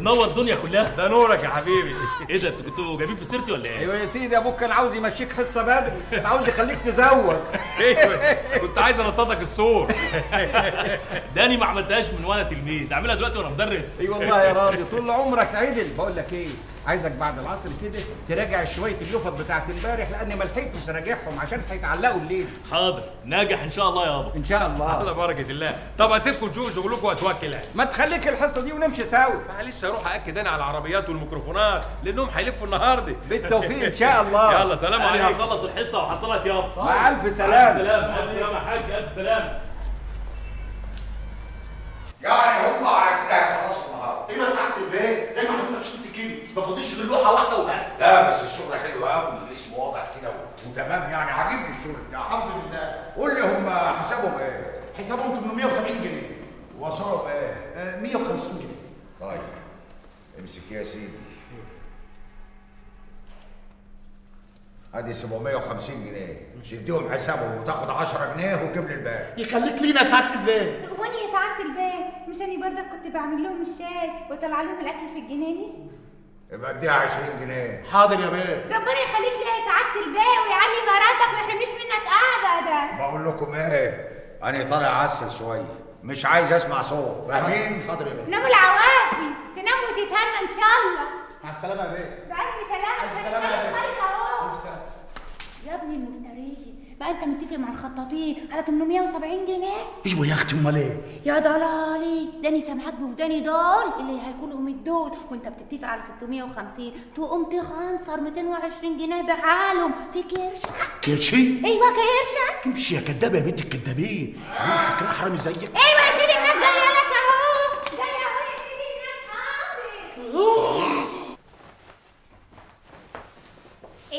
نور الدنيا كلها. ده نورك يا حبيبي. إيه ده أنتوا كنتوا جايبين في سيرتي ولا إيه؟ أيوه يا سيدي أبوك كان عاوز يمشيك حصة بدري. عاوز يخليك تزوج. أيوه. كنت عايز أنططك السور. داني ما عملتهاش من وأنا تلميذ. أعملها دلوقتي وأنا مدرس. إي والله يا راضي طول عمرك عدل. بقول لك إيه؟ عايزك بعد العصر كده تراجع شوية اليوفط بتاعت امبارح لأني ما لحقتش أراجعهم عشان هيتعلقوا الليل حاضر. ناجح إن شاء الله يابا إن شاء الله. على بركه الله. طب أسيبكم تشوفوا شغلكم واتوكل يعني ما تخليك الحصة دي ونمشي سوا. معلش أروح اكد أنا على العربيات والميكروفونات لأنهم هيلفوا النهارده بالتوفيق إن شاء الله. يلا سلام عليكم. هخلص الحصة وهحصلك يابا مع ألف سلامة. ألف سلامة. ألف سلامة. يا حاج ألف سلامة. يعني هم على كده هيخلصوا النهارده أيوه يا سعاده البيت زي ما حضرتك شفت كده. ما فاضلش غير لوحة واحدة وبس. لا بس الشغل حلو قوي الاسم واضح كده وتمام يعني عاجبني الشغل بتاعك الحمد لله. قول لي هم حسابهم إيه؟ حسابهم 870 جنيه. وصلوا بايه؟ آه، 150 جنيه. طيب امسك يا سيدي. أدي 750 جنيه. تديهم حسابهم وتاخد 10 جنيه وتجيب لي الباقي. يخليك لينا يا سعاده البيت وأنا يا سعاده البيه مش أنا برضك كنت بعمل لهم الشاي واطلع لهم الأكل في الجنينه يبقى اديها 20 جنيه. حاضر يا بيه ربنا يخليك ليا يا سعادة الباقي ويعلي مراتك وما يحرمنيش منك ابدا. بقول لكم إيه أنا طالع عسل شوية مش عايز أسمع صوت. فاهمين؟ حاضر يا بيه نام العوافي تنام وتتهنى إن شاء الله. مع السلامة يا بيه بألف سلامة. ألف سلامة يا بيه. خالص أهو. يا ابني المفترية بقى انت متفق مع الخطاطين على 870 جنيه؟ أيوه يا أختي امال إيه؟ يا ضلالي داني سامعاك بوداني دول اللي 100 دول وانت بتتفق على 650 تقوم تخنصر 220 جنيه بعالم في كرشك. كرشي؟ أيوه كرشك. امشي يا كدابة يا بنت الكدابين. هو فاكرها حرامي زيك. أيوه يا سيدي الناس جاية لك اهو. جاية اهو يا سيدي الناس حاضر.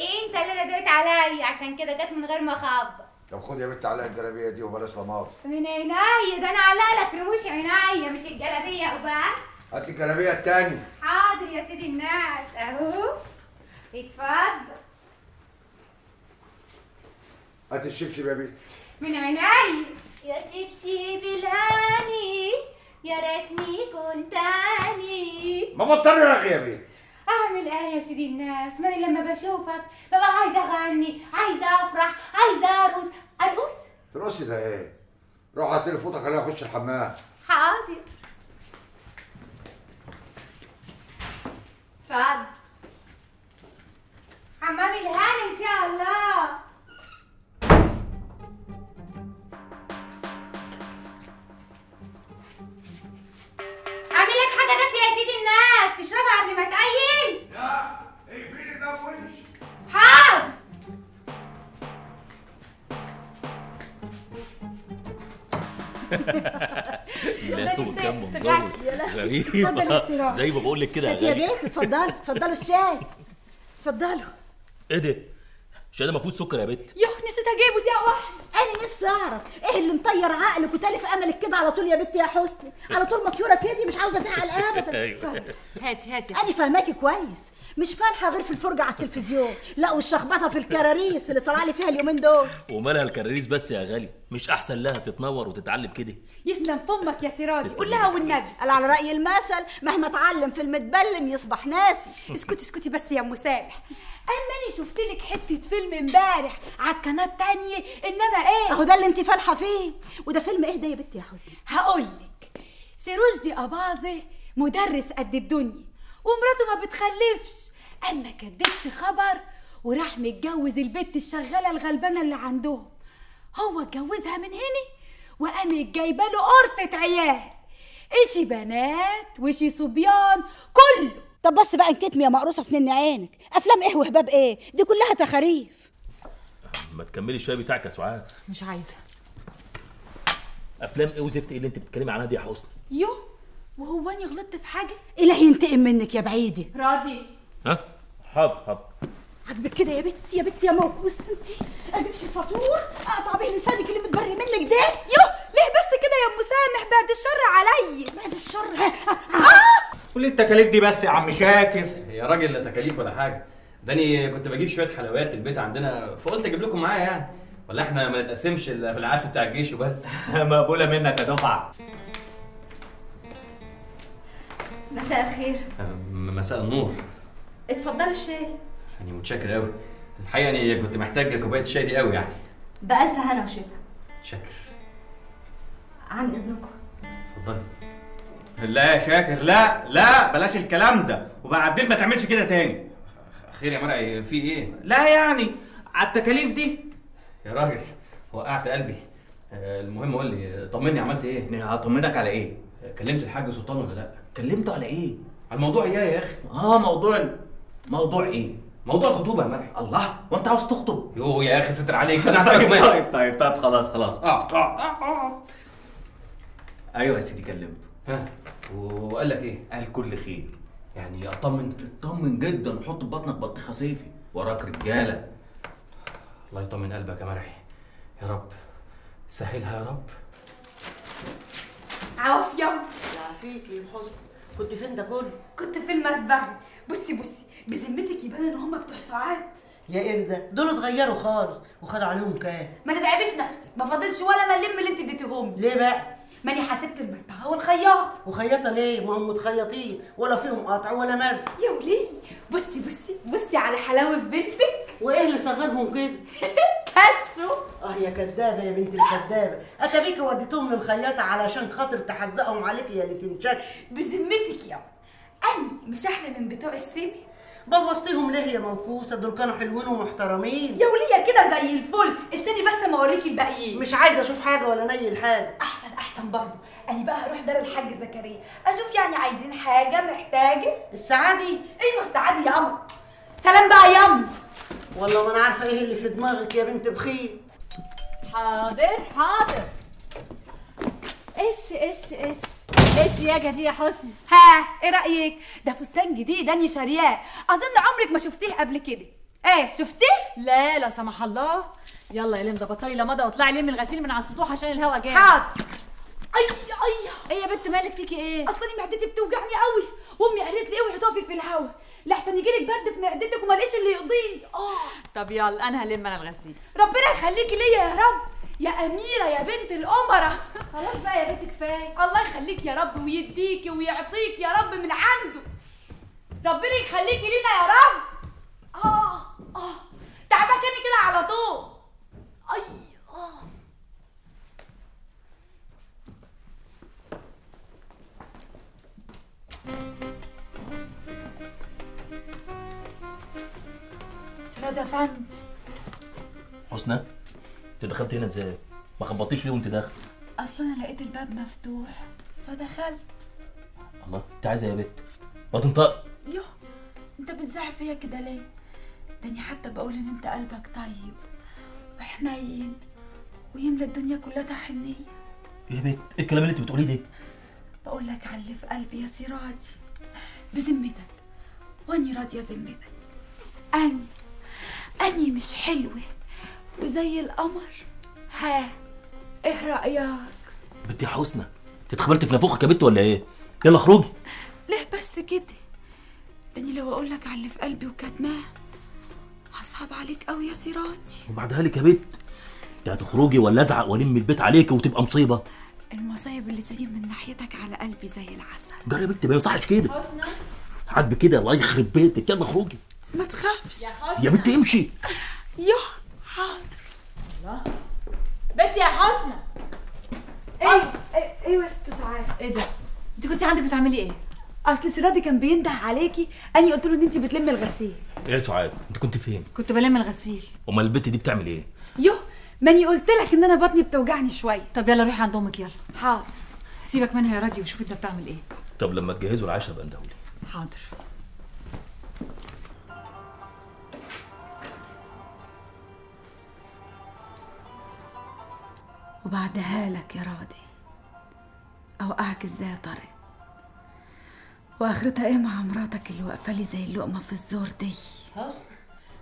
انت اللي نديت عليا. عشان كده جت من غير ما اخبط طب خد يا بنت علق الجلابية دي وبلاش لماط من عينيا. ده أنا علق لك رموش عينيا. مش الجلابية وبس. هات الجلابية التاني. حاضر يا سيدي الناس. أهو. اتفضل. هات الشبشب يا بنت. من عينيا. يا شبشب الهاني يا ريتني كنت اني ما بطلي رغي يا بنت. أعمل إيه يا سيدي الناس؟ ماني لما بشوفك ببقى عايزة أغني عايزة أفرح عايزة أرقص. أرقص؟ ترقصي ده إيه؟ روح هات لي فوطة خليني اخش الحمام. حاضر. اتفضل. حمام الهاني إن شاء الله. سيدي الناس تشربها قبل ما تقيم لا اقفلي الباب وامشي حاضر لا وكم يا منظره. غريب. زي ما بقول لك كده يا غالي. بيت اتفضلوا اتفضلوا الشاي اتفضلوا إيه ده؟ مش أنا ما فيهوش سكر يا بت. يوه نسيت اجيبه دي واحدة أنا نفسي أعرف إيه اللي مطير عقلك وتألف أملك كده على طول يا بنت يا حسني؟ على طول مطيورة كده مش عاوزة تعقل ابدا. اتفضل. هاتي هاتي أنا فاهماكي كويس. مش فالحة غير في الفرجة على التلفزيون. لا والشخبطه في الكراريس اللي طالع لي فيها اليومين دول. ومالها الكراريس بس يا غالي. مش أحسن لها تتنور وتتعلم كده. يسلم فمك يا سراج. تسلم قول لها والنبي. قال على رأي المثل مهما اتعلم في المتبلم يصبح ناسي. اسكتي اسكتي بس يا أم سامح. أما أنا شفت لك حتة فيلم امبارح على القناة التانية إنما إيه؟ أهو ده اللي انت فالحة فيه. وده فيلم إيه ده يا بنت يا حسني؟ هقول لك. سيروجدي أباظة مدرس قد الدنيا. ومراته ما بتخلفش. أما كدبش خبر وراح متجوز البت الشغالة الغلبانة اللي عندهم. هو اتجوزها من هنا وقامت جايبة له قرطة عيال. إشي بنات وشي صبيان كله. طب بس بقى انكتمي يا مقروصة في نن عينك. أفلام إيه وهباب إيه؟ دي كلها تخاريف. ما تكملي الشاي بتاعك يا سعاد. مش عايزة. أفلام إيه وزفت إيه اللي أنت بتتكلمي عنها دي يا حسني؟ يو. وهو اني غلطت في حاجة؟ إلهي ينتقم منك يا بعيدي. راضي. ها؟ حاضر حاضر. عجبك كده يا بنتي يا بنتي يا موكوس انت امشي ساطور أقطع به لسانك اللي متبري منك ده. يو ليه بس كده يا أم سامح؟ بعد الشر عليا بعد الشر؟ كل التكاليف دي بس يا عم شاكر. يا راجل لا تكاليف ولا حاجة. داني كنت بجيب شوية حلويات للبيت عندنا فقلت أجيب لكم معايا يعني. ولا إحنا ما نتقسمش إلا في العدس بتاع الجيش وبس. مقبوله منك يا دفعة. مساء الخير. مساء النور. اتفضلوا الشاي. يعني متشكر قوي الحقيقة اني كنت محتاج كوباية الشاي دي قوي يعني. بألف هنا وشفا. شكر. عن إذنكم. اتفضلي. لا يا شاكر لا لا بلاش الكلام ده. وبعدين ما تعملش كده تاني. خير يا مرعي في إيه؟ لا يعني على التكاليف دي. يا راجل وقعت قلبي. آه، المهم قول لي طمني عملت إيه؟ هطمنك على إيه؟ كلمت الحاج سلطان ولا لأ؟ كلمته على إيه؟ على الموضوع إيه يا أخي؟ آه موضوع ال- موضوع إيه؟ موضوع الخطوبة يا مرعي الله وأنت عاوز تخطب؟ يو يا أخي ستر عليك. أنا طيب عايز طيب طيب طيب خلاص خلاص. آه آه آه. أيوه يا سيدي كلمته. ها وقال لك إيه؟ قال كل خير. يعني اطمن. اطمن جدا وحط في بطنك بطيخة صيفي وراك رجالة. الله يطمن قلبك يا مرعي يا رب. سهلها يا رب. عوف يوم عافيك يا حسن كنت فين ده كله؟ كنت في المسبح. بصي بصي بذمتك يبان إن هم بتوع سعاد يا إيه ده؟ دول اتغيروا خالص وخدوا عليهم كام ما تتعبش نفسك. ما فاضلش ولا مليم من اللي انت اديتيهم. ليه بقى؟ ماني حسبت المسبغه والخياط. وخياطة ليه؟ ما هم متخيطين ولا فيهم قطع ولا مزق يا وليه بصي بصي بصي على حلاوة بنتك. وإيه اللي صغرهم كده؟ كشوا آه يا كدابة يا بنت الكدابة. اتبيك وديتهم للخياطة علشان خاطر تحزقهم عليك يا اللي تنشك بذمتك يا أني مش أحلى من بتوع السيمي بوظتيهم ليه يا موكوسة؟ دول كانوا حلوين ومحترمين. يا وليه كده زي الفل. استني بس اما أوريكي الباقيين. مش عايزة أشوف حاجة ولا نيل حاجة. أحسن. أحسن برضه. أنا بقى هروح دار الحاج زكريا. أشوف يعني عايزين حاجة محتاجة؟ السعادي أيوه السعادي يا عم سلام بقى يا عم والله ما أنا عارفة إيه اللي في دماغك يا بنت بخيت حاضر حاضر. إيش إيش إيش؟ إيش يا جدي يا حسني؟ ها إيه رأيك؟ ده فستان جديد اني شارياه. أظن عمرك ما شفتيه قبل كده. إيه شفتيه؟ لا لا سمح الله. يلا يا لمده بطلي لمضة واطلعي لمي الغسيل من على السطوح عشان الهوا جاي حاضر. اي اي إيه يا بنت مالك فيكي إيه؟ أصلا معدتي بتوجعني قوي وأمي قالت لي اوعي تقفي في الهوا. لحسن يجيلك برد في معدتك وما لقيش اللي يقضيني آه. طب يلا أنا هلم أنا الغسيل. ربنا يخليكي ليا يا رب. يا أميرة يا بنت الأمرة. خلاص بقى يا بنت كفاية. الله يخليك يا رب ويديكي ويعطيك يا رب من عنده. ربنا يخليكي لينا يا رب. آه آه. تعبكني كده على طول. اي آه سراد افندي حسنى انت دخلت هنا إزاي؟ ما خبطتيش ليه وانت داخل؟ أصلا أنا لقيت الباب مفتوح فدخلت الله انت عايزة إيه يا بت؟ ما تنطق يوه انت بتزعل فيا كده ليه تاني حتى بقول إن أنت قلبك طيب وحنين ويملى الدنيا كلها حنيه يا بت إيه الكلام اللي انت بتقوليه ده؟ بقول لك على اللي في قلبي يا سراجي بذمتك واني راضية ذمتك أني أني مش حلوة. وزي القمر. ها إيه رأيك؟ بنت يا حسنى اتخبلت في نافوخك يا بت ولا إيه؟ يلا اخرجي ليه بس كده؟ تاني لو أقول لك على اللي في قلبي وكاتماه هصعب عليك قوي يا سيراتي. وبعدها لك يا بت انت هتخرجي ولا أزعق والم البيت عليك وتبقى مصيبة؟ المصايب اللي تيجي من ناحيتك على قلبي زي العسل. جرى يا بت ما ينصحش كده. حسنى عاد كده الله يخرب بيتك. يلا اخرجي ما تخافش. يا بت امشي. يوه حاضر. بنتي يا حسنى إيه أيوه يا ست سعاد إيه ده؟ انت كنت عندك بتعملي إيه؟ أصل سرادي كان بينده عليكي. أني قلت له إن انت بتلمي الغسيل. إيه يا سعاد أنت كنت فين؟ كنت بلم الغسيل. أمال البت دي بتعمل إيه؟ يوه ماني قلت لك إن أنا بطني بتوجعني شوية. طب يلا روحي عند أمك يلا. حاضر. سيبك منها يا راضي وشوفي أنت بتعمل إيه. طب لما تجهزوا العشاء بقى ندهولي حاضر. وبعدها لك يا راضي. اوقعك إزاي يا طارق؟ وآخرتها إيه مع مراتك اللي واقفة لي زي اللقمة في الزور دي؟ حسن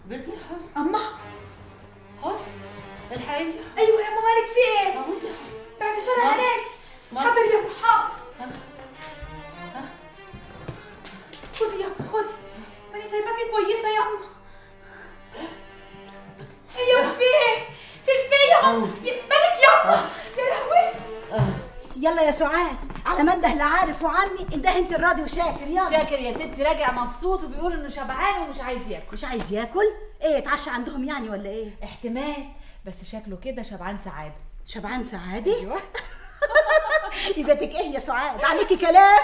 بنتي حسن. أما؟ حسن الحقيقة أيوه يا ماما مالك في إيه؟ هموت يا حسن. بعد شر عليك. حاضر يا ابو حاضر. خدي يا ابو خدي. ماني سايباكي كويسة يا اما يلا يا سعاد على ما انده لا عارف وعمي انده انت الراضي وشاكر يلا. شاكر يا ستي راجع مبسوط وبيقول إنه شبعان ومش عايز ياكل. مش عايز ياكل؟ إيه اتعشى عندهم يعني ولا إيه؟ احتمال بس شكله كده شبعان سعادة. شبعان سعادة؟ أيوه. يبقى إيه يا سعاد عليكي كلام.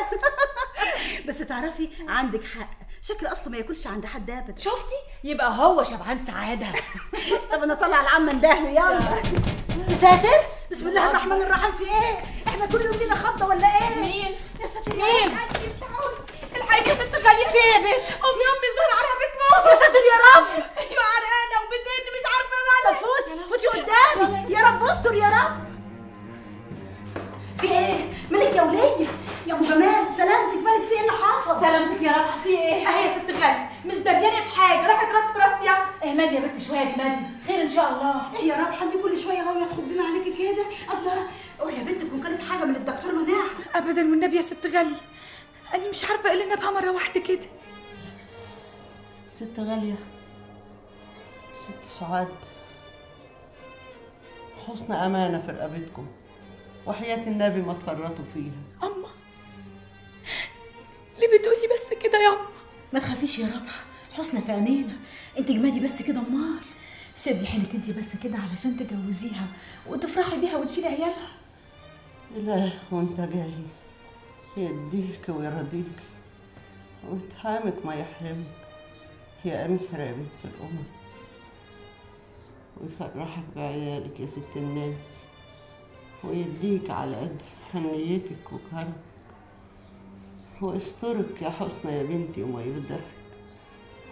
بس تعرفي عندك حق. شكل أصله ما ياكلش عند حد ابدا. شفتي؟ يبقى هو شبعان سعادة. طب أنا اطلع العم ندهله يلا. ساتر بسم الله الرحمن الرحيم. في إيه؟ إحنا كل يوم لينا خضه ولا إيه؟ مين؟ يا ساتر مين؟ الحقيقة يا ست إيه يا بنت. امي امي الظهر عليها بتموت يا ساتر يا رب أيوه عرقانه وبتدن مش عارفة مالها طب فوتي فوتي قدامي. يا رب استر يا رب. في إيه؟ مالك يا وليه يا أبو جمال سلامتك. مالك في إيه اللي حصل؟ سلامتك يا ربح في إيه؟ أهي يا ست غاليه مش دريانه بحاجة. راحت راس في راس يا اهمدي يا بنت شوية اهمدي شاء الله. إيه يا رب انت كل شوية غاوية تخضينا عليكي كده. الله اوعي يا بنت تكون كانت حاجة من الدكتور مناعه ابدا والنبي يا ست غاليه أنا مش عارفة إيه اللي نبها مرة واحدة كده. ست غالية ست سعاد. حسن أمانة في رقبتكم وحياة النبي ما تفرطوا فيها. أما ليه بتقولي بس كده يا أما؟ ما تخافيش يا ربح حسنى في عينينا أنت جمادي بس كده أمال. شدي حيلك انت بس كده علشان تجوزيها وتفرحي بيها وتشيلي عيالها؟ لا وانت جاي. يديك ويرضيك ويتهامك ما يحرمك. يا أميرة يا بنت الأمم ويفرحك بعيالك يا ست الناس. ويديك على قد حنيتك وكرمك. ويسترك يا حسنى يا بنتي وما يفضحك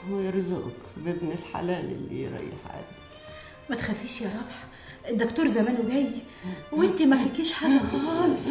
ويرزقك بابن الحلال اللي يريح قلبك ما تخافيش يا ربح الدكتور زمانه جاي وانت ما فيكيش حاجة خالص.